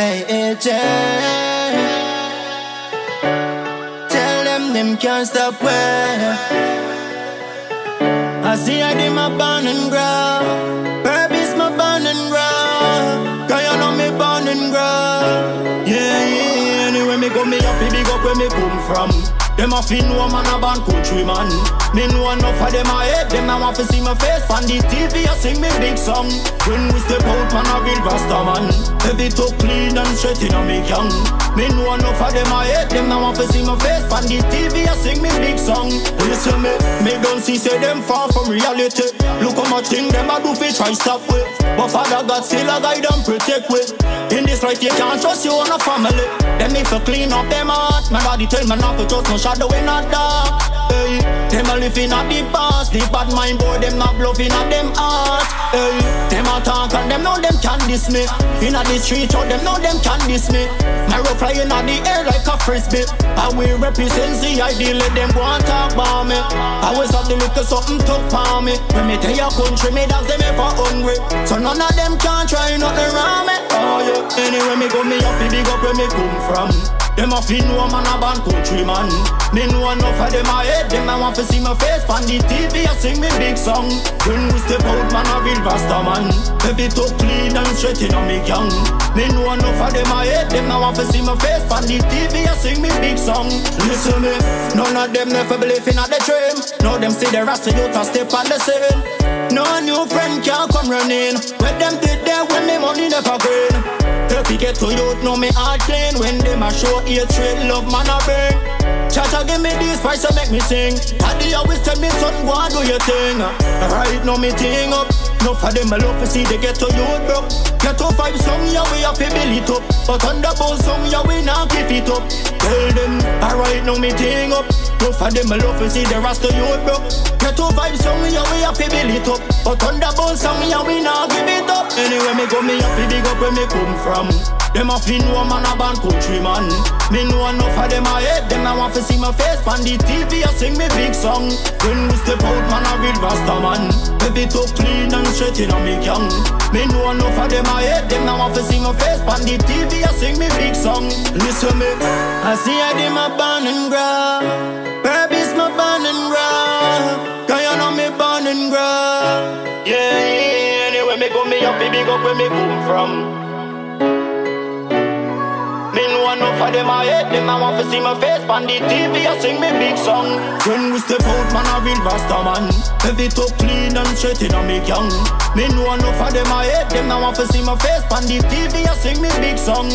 AJ. Tell them them can't stop where. I see I them a born Anyway, me happy big up where me come from. Them a fin know man a born country man. Me know enough of them a hate them. I want to see my face on the TV. I sing me big song. When we step out, man a real rasta man. Heavy to clean and straight in a me young. Me know enough of them a hate them. I want to see my face on the TV. I sing me big song. Listen me, me don't see say them far from reality. Look how much thing them a do fi try stop with. But Father God still a guide and protect with. In this life you can't trust your own family. Them clean up them heart. My body tell me not to trust no shadow in a dark. Hey, them a living at the past. The bad mind boy, them not bluffing at them heart. Hey, them a talk and them know them can diss me. In the street, oh, them know them can diss me. My rope flying at the air like a frisbee. I will represent the idea, let them go and talk about me. I was up the liquor, something took for me. When me tell your country, me dogs them ever hungry. So none of them can try nothing around me. Anyway me go, me happy big up where me come from. Them a fin know man a born country man. Me know enough of them a hate them. I want to see my face on the TV. I sing me big song. When we step out, man a real rasta man. Every talk clean and straight in a me gang. Me know enough of them a hate them. I want to see my face on the TV. I sing me big song. Listen me, none of them never believe in the dream. No them see the rasta youth a step on the scene. No new friend can come running. When them did there when me money never green. You get to youth, know me heart clean When them a show hatred, love man a bring Chacha give me this price to make me sing. Daddy always tell me son, go and do your thing Right now me thing up. No for them I love to see they get to youth broke Get to five song, yeah we have to build it up. But on the bone song, yeah we not keep it up. Tell them, alright now me thing up. No for them I love to see the rest of youth broke Get to five song, yeah we have to build it up. But on the bone song, yeah we not give Anyway me go, me to big up where me come from them a fin know man a born country man. Me know enough of them a hate them. I want to see my face on the TV. I sing me big song. When we step out, man a real rasta man. Every talk clean and straight in a me gang. Me know enough of them a hate them. I want to see my face on the TV. I sing me big song. Listen me, I see how them a born and grow. Me go me up, big up where me come from Me know enough of them I hate them. I want to see my face on the TV. I sing me big song. When we step out, man, I real rasta man. Every talk clean and straight in a me young. Me know enough of them I hate them. I want to see my face on the TV. I sing me big song.